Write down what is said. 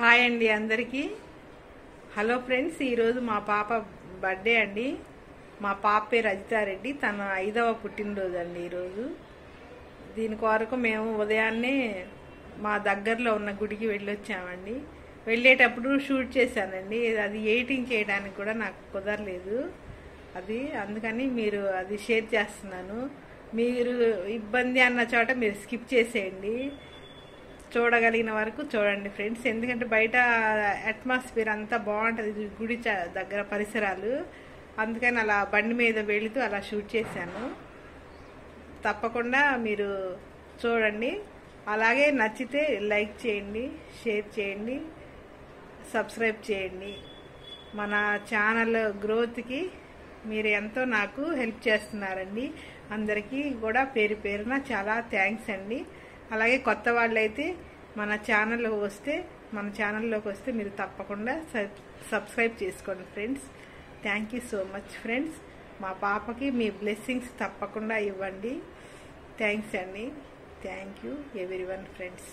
Hi అండి అందరికీ. Hello friends ఈరోజు మా పాప బర్త్డే అండి. మా పాప పేరు అజితారెడ్డి. తన ఐదవ పుట్టినరోజు అండి ఈరోజు. దీని కొరకు మేము ఉదయాన్నే మా దగ్గరలో ఉన్న గుడికి వెళ్ళొచ్చామండి. వెళ్ళేటప్పుడు షూట్ చేశానండి. అది ఎయిటింగ్ చేయడానికి కూడా నాకు కుదరలేదు. అది అందుకని మీరు అది షేర్ చేస్తున్నాను. మీరు ఇబ్బంది అన్న చోట మీరు స్కిప్ చేసేయండి. చూడగలిగిన వరకు చూడండి ఫ్రెండ్స్. ఎందుకంటే బయట అట్మాస్ఫియర్ అంతా బాగుంటుంది గుడి చ- దగ్గర పరిసరాలు. అందుకని అలా బండి మీద వెళుతూ అలా షూట్ చేశాను. తప్పకుండా మీరు చూడండి. అలాగే నచ్చితే లైక్ చేయండి షేర్ చేయండి సబ్స్క్రైబ్ చేయండి. మన ఛానల్ గ్రోత్కి మీరు ఎంతో నాకు హెల్ప్ చేస్తున్నారండి. అందరికీ కూడా పేరు పేరున చాలా థ్యాంక్స్ అండి. అలాగే కొత్త వాళ్ళైతే మన ఛానల్ వస్తే మన ఛానల్లోకి వస్తే మీరు తప్పకుండా సబ్- సబ్స్క్రైబ్ చేసుకోండి friends. Thank you so much friends మా పాపకి మీ బ్లెస్సింగ్స్ తప్పకుండా ఇవ్వండి. థ్యాంక్స్ అండి thank you everyone friends